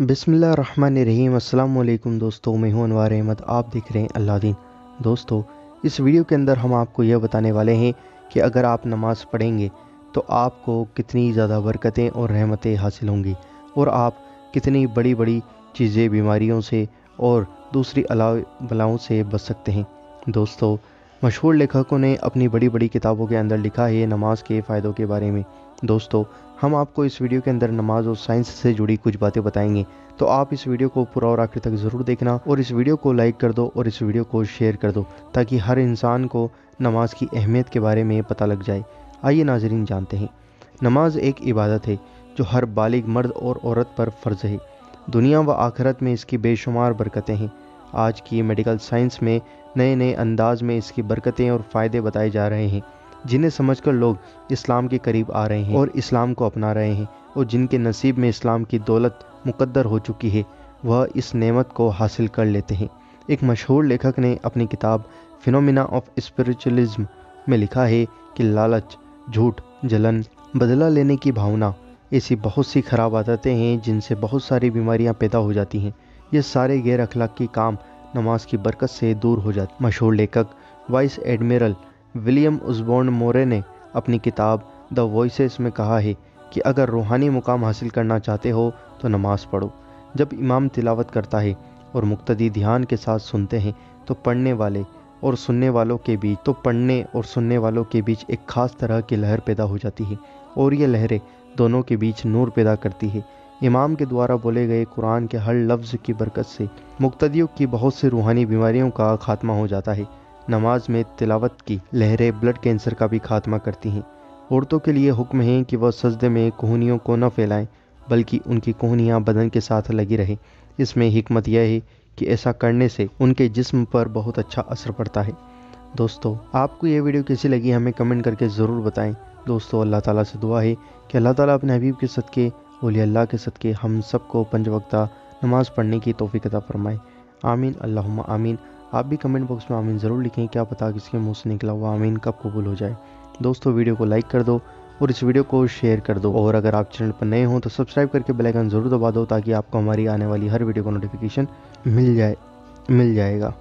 बिसमीम अल्लाम दोस्तों, मैं हूँ अनवार अहमद। आप देख रहे हैं अल्लादीन। दोस्तों, इस वीडियो के अंदर हम आपको यह बताने वाले हैं कि अगर आप नमाज़ पढ़ेंगे तो आपको कितनी ज़्यादा बरकतें और रहमतें हासिल होंगी और आप कितनी बड़ी बड़ी चीज़ें, बीमारियों से और दूसरी बलाओं से बच सकते हैं। दोस्तों, मशहूर लेखकों ने अपनी बड़ी बड़ी किताबों के अंदर लिखा है नमाज़ के फ़ायदों के बारे में। दोस्तों हम आपको इस वीडियो के अंदर नमाज़ और साइंस से जुड़ी कुछ बातें बताएँगे। तो आप इस वीडियो को पूरा और आखिर तक ज़रूर देखना और इस वीडियो को लाइक कर दो और इस वीडियो को शेयर कर दो, ताकि हर इंसान को नमाज़ की अहमियत के बारे में पता लग जाए। आइए नाजरीन जानते हैं। नमाज़ एक इबादत है, जो हर बालिग मर्द और औरत पर फ़र्ज़ है। दुनिया व आखिरत में इसकी बेशुमार बरकतें हैं। आज की मेडिकल साइंस में नए नए अंदाज में इसकी बरकतें और फ़ायदे बताए जा रहे हैं। जिन्हें समझकर लोग इस्लाम के करीब आ रहे हैं और इस्लाम को अपना रहे हैं और जिनके नसीब में इस्लाम की दौलत मुकद्दर हो चुकी है, वह इस नेमत को हासिल कर लेते हैं। एक मशहूर लेखक ने अपनी किताब फिनोमिना ऑफ़ स्पिरिचुअलिज्म में लिखा है कि लालच, झूठ, जलन बदला लेने की भावना ऐसी बहुत सी खराब आदतें हैं जिनसे बहुत सारी बीमारियाँ पैदा हो जाती हैं। ये सारे गैर अखलाकी काम नमाज़ की बरकत से दूर हो जाते मशहूर लेखक vice admiral William Usborne Moore ने अपनी किताब द वॉइसेस में कहा है कि अगर रूहानी मुकाम हासिल करना चाहते हो तो नमाज़ पढ़ो। जब इमाम तिलावत करता है और मुक्तदी ध्यान के साथ सुनते हैं तो पढ़ने वाले और सुनने वालों के बीच तो पढ़ने और सुनने वालों के बीच एक ख़ास तरह की लहर पैदा हो जाती है और ये लहरें दोनों के बीच नूर पैदा करती है। इमाम के द्वारा बोले गए कुरान के हर लफ्ज़ की बरकत से मुक्तदियों की बहुत सी रूहानी बीमारियों का खात्मा हो जाता है। नमाज़ में तिलावत की लहरें ब्लड कैंसर का भी खात्मा करती हैं। औरतों के लिए हुक्म है कि वह सजदे में कोहनियों को न फैलाएँ, बल्कि उनकी कोहनियाँ बदन के साथ लगी रहे। इसमें हिकमत यह है कि ऐसा करने से उनके जिस्म पर बहुत अच्छा असर पड़ता है। दोस्तों, आपको ये वीडियो कैसी लगी हमें कमेंट करके ज़रूर बताएँ। दोस्तों, अल्लाह ताला से दुआ है कि अल्लाह ताला अपने हबीब के सदक़े ओली अल्लाह के सदक़े हम सबको पंज वक्ता नमाज़ पढ़ने की तोफ़ी अता फ़रमाए। आमीन, अल्लाहुम्मा आमीन। आप भी कमेंट बॉक्स में आमीन ज़रूर लिखें क्या पता किसके मुँह से निकला हुआ आमीन कब कबूल हो जाए। दोस्तों, वीडियो को लाइक कर दो और इस वीडियो को शेयर कर दो। और अगर आप चैनल पर नए हों तो सब्सक्राइब करके बेल आइकन ज़रूर दबा दो ताकि आपको हमारी आने वाली हर वीडियो का नोटिफिकेशन मिल जाए, मिल जाएगा।